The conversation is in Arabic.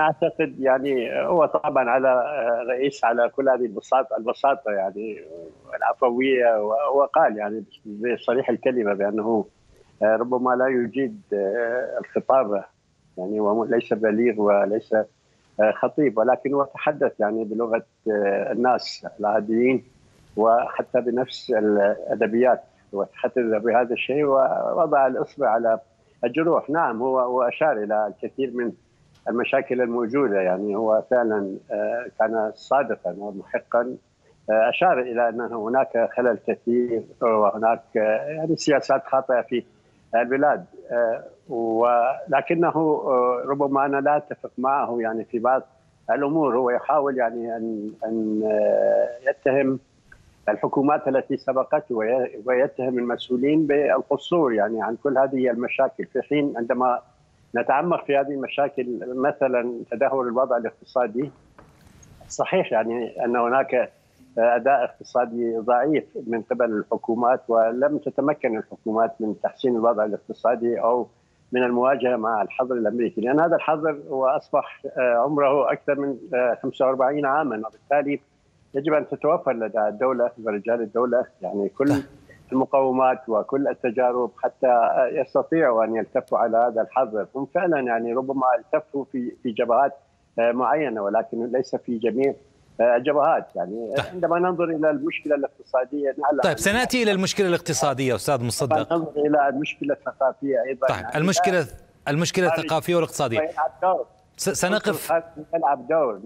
أعتقد يعني هو طبعا على رئيس على كل هذه البساطه البساطة يعني والعفويه وقال يعني بصريح الكلمة بأنه ربما لا يجيد الخطابه يعني وليس بليغ وليس خطيب ولكن هو تحدث يعني بلغة الناس العاديين وحتى بنفس الأدبيات وتحدث بهذا الشيء ووضع الأصبع على الجروح. نعم هو هو أشار إلى الكثير من المشاكل الموجودة. يعني هو فعلا كان صادقا ومحقا. أشار إلى أن هناك خلل كثير وهناك يعني سياسات خاطئة في البلاد. ولكنه ربما أنا لا أتفق معه يعني في بعض الأمور. هو يحاول يعني أن أن يتهم الحكومات التي سبقته ويتهم المسؤولين بالقصور يعني عن كل هذه المشاكل. في حين عندما نتعمق في هذه المشاكل مثلا تدهور الوضع الاقتصادي. صحيح يعني أن هناك أداء اقتصادي ضعيف من قبل الحكومات ولم تتمكن الحكومات من تحسين الوضع الاقتصادي أو من المواجهة مع الحظر الأمريكي. لأن هذا الحظر هو أصبح عمره أكثر من 45 عاما وبالتالي يجب أن تتوفر لدى الدولة ورجال الدولة يعني كل المقومات وكل التجارب حتى يستطيعوا أن يلتفوا على هذا الحظر هم فعلا يعني ربما التفوا في في جبهات معينة ولكن ليس في جميع الجبهات. يعني طيب. عندما ننظر إلى المشكلة الاقتصادية طيب سنأتي إلى المشكلة الاقتصادية أستاذ مصدق. ننظر إلى المشكلة الثقافية أيضا طيب يعني المشكلة المشكلة الثقافية والاقتصادية. سنقف. يلعب دور.